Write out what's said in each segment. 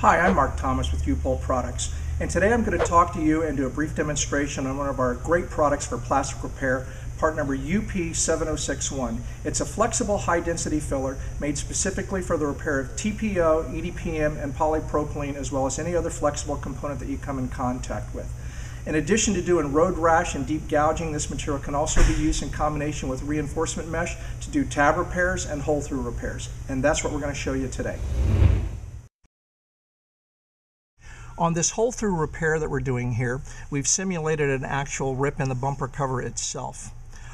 Hi, I'm Mark Thomas with U-POL Products, and today I'm going to talk to you and do a brief demonstration on one of our great products for plastic repair, part number UP7061. It's a flexible high-density filler made specifically for the repair of TPO, EDPM, and polypropylene, as well as any other flexible component that you come in contact with. In addition to doing road rash and deep gouging, this material can also be used in combination with reinforcement mesh to do tab repairs and hole-through repairs. And that's what we're going to show you today. On this hole through repair that we're doing here, we've simulated an actual rip in the bumper cover itself.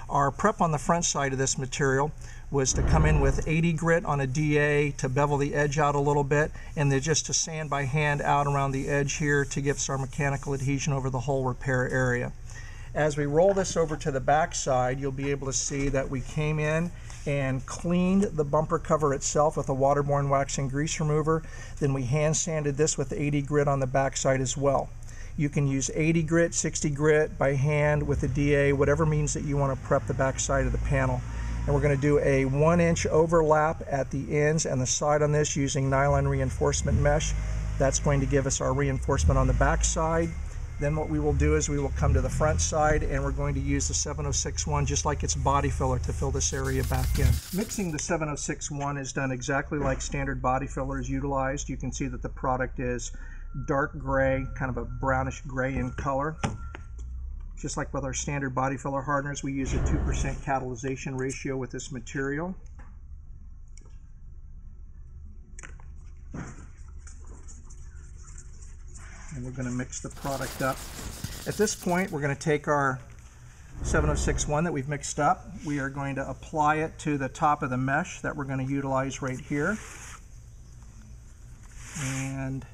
Our prep on the front side of this material was to come in with 80 grit on a DA to bevel the edge out a little bit and then just to sand by hand out around the edge here to give us our mechanical adhesion over the whole repair area. As we roll this over to the back side, you'll be able to see that we came in and cleaned the bumper cover itself with a waterborne wax and grease remover. Then we hand sanded this with 80 grit on the back side as well. You can use 80 grit, 60 grit by hand with a DA, whatever means that you want to prep the back side of the panel. And we're going to do a one inch overlap at the ends and the side on this using nylon reinforcement mesh. That's going to give us our reinforcement on the back side. Then what we will do is we will come to the front side and we're going to use the 7061 just like its body filler to fill this area back in. Mixing the 7061 is done exactly like standard body filler is utilized. You can see that the product is dark gray, kind of a brownish gray in color. Just like with our standard body filler hardeners, we use a 2% catalyzation ratio with this material. And we're going to mix the product up. At this point, we're going to take our 7061 that we've mixed up. We are going to apply it to the top of the mesh that we're going to utilize right here. And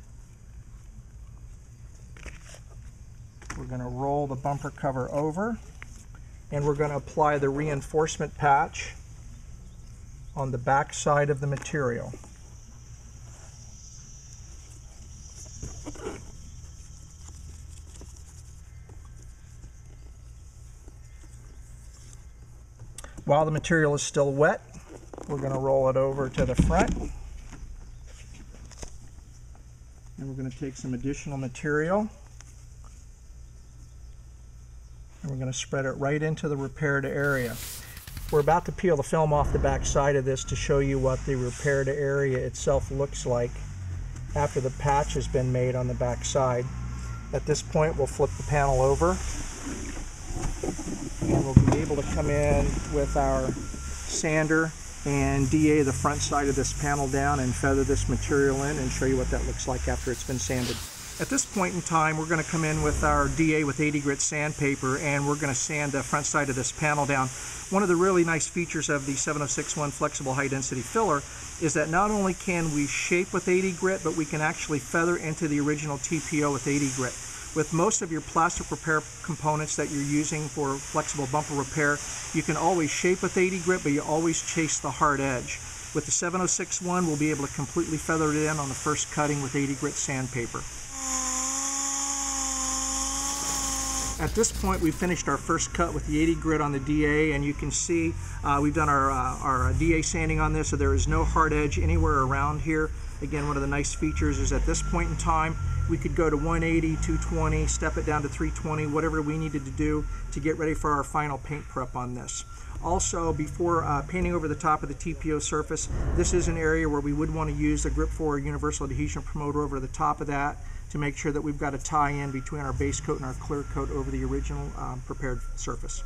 we're going to roll the bumper cover over and we're going to apply the reinforcement patch on the back side of the material. While the material is still wet, we're going to roll it over to the front. And we're going to take some additional material and we're going to spread it right into the repaired area. We're about to peel the film off the back side of this to show you what the repaired area itself looks like after the patch has been made on the back side. At this point we'll flip the panel over and we'll be able to come in with our sander and DA the front side of this panel down and feather this material in and show you what that looks like after it's been sanded. At this point in time, we're going to come in with our DA with 80 grit sandpaper and we're going to sand the front side of this panel down. One of the really nice features of the 7061 flexible high density filler is that not only can we shape with 80 grit, but we can actually feather into the original TPO with 80 grit. With most of your plastic repair components that you're using for flexible bumper repair, you can always shape with 80 grit, but you always chase the hard edge. With the 7061, we'll be able to completely feather it in on the first cutting with 80 grit sandpaper. At this point, we've finished our first cut with the 80 grit on the DA, and you can see uh, we've done our, uh, our DA sanding on this, so there is no hard edge anywhere around here. Again, one of the nice features is at this point in time, we could go to 180, 220, step it down to 320, whatever we needed to do to get ready for our final paint prep on this. Also, before uh, painting over the top of the TPO surface, this is an area where we would want to use the Grip 4 Universal Adhesion Promoter over the top of that to make sure that we've got a tie-in between our base coat and our clear coat over the original um, prepared surface.